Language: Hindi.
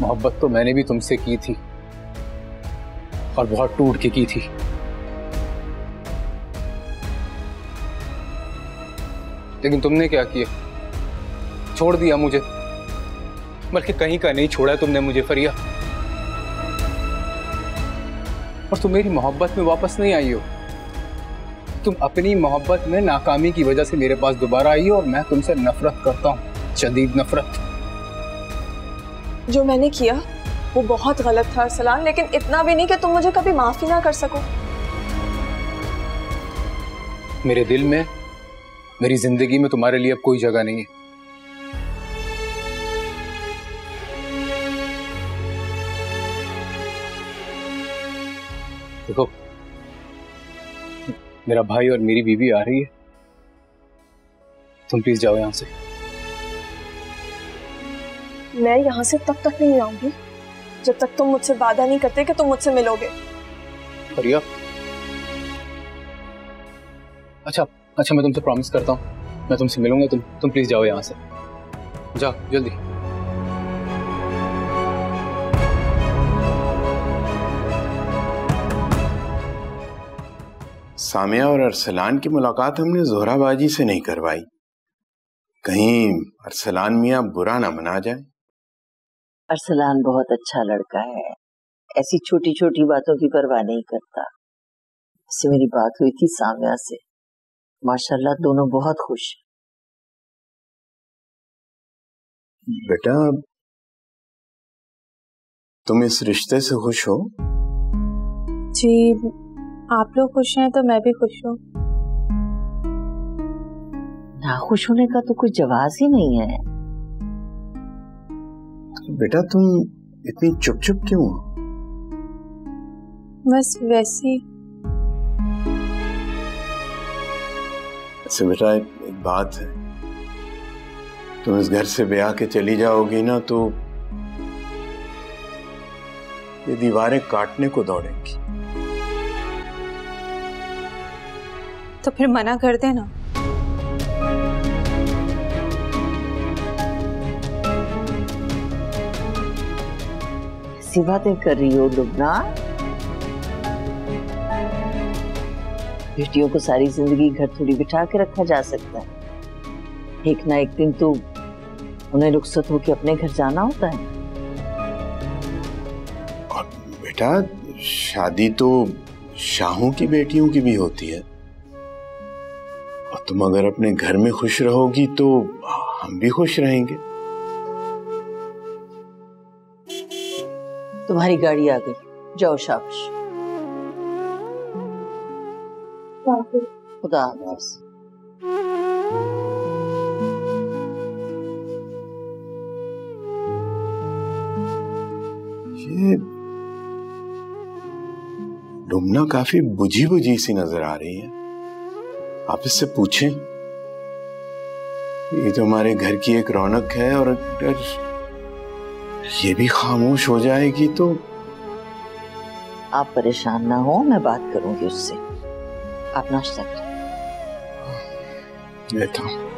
मोहब्बत तो मैंने भी तुमसे की थी और बहुत टूट के की थी। लेकिन तुमने क्या किया? छोड़ दिया मुझे। बल्कि कहीं का नहीं छोड़ा तुमने मुझे, फरिया। और तुम मेरी मोहब्बत में वापस नहीं आई हो। तुम अपनी मोहब्बत में नाकामी की वजह से मेरे पास दोबारा आई हो और मैं तुमसे नफरत करता हूँ, शदीद नफरत। जो मैंने किया, वो बहुत गलत था अरसलान लेकिन इतना भी नहीं कि तुम मुझे कभी माफ़ी ना कर सको। मेरे दिल में, मेरी ज़िंदगी में तुम्हारे लिए अब कोई जगह नहीं है। देखो, मेरा भाई और मेरी बीवी आ रही है। तुम प्लीज़ जाओ यहाँ से। मैं यहाँ से तब तक नहीं आऊँगी। जब तक तुम मुझसे वादा नहीं करते कि तुम मुझसे मिलोगे। फरिया अच्छा अच्छा मैं तुमसे प्रॉमिस करता हूँ। मैं तुमसे मिलूँगा तुम तुम प्लीज़ जाओ यहाँ से। जाओ जल्दी। सामिया और अरसलान की मुलाकात हमने जोहराबाजी से नहीं करवाई। कहीं अरसलान मियाँ बुरा ना मना जाए। अरसलान बहुत अच्छा लड़का है। ऐसी छोटी छोटी बातों की परवाह नहीं करता। इससे मेरी बात हुई थी सामिया से। माशाल्लाह दोनों बहुत खुश बेटा तुम इस रिश्ते से खुश हो? जी आप लोग खुश हैं तो मैं भी खुश हूँ। ना खुश होने का तो कोई जवाब ही नहीं है। बेटा तुम इतनी चुप चुप क्यों हो? बस वैसी। अच्छा बेटा एक, एक बात है। तुम इस घर से ब्याह के चली जाओगी ना तो ये दीवारें काटने को दौड़ेंगी। तो फिर मना कर देना। ऐसी बातें कर रही हो लुबना बेटियों को सारी ज़िंदगी घर थोड़ी बिठा के रखा जा सकता है। एक ना एक दिन तो उन्हें रुखसत होकर अपने घर जाना होता है। और बेटा, शादी तो शाहों की बेटियों की भी होती है। और तुम अगर अपने घर में खुश रहोगी तो हम भी खुश रहेंगे। तुम्हारी गाड़ी आ गई। जाओ शाबाश। खुदा डुमना काफ़ी बुझी बुझी सी नज़र आ रही है। आप इससे पूछें। ये तो हमारे घर की एक रौनक है और अगर ये भी खामोश हो जाएगी तो। आप परेशान ना हो मैं बात करूँगी उससे। आप नाश्ता करें लेता हूँ।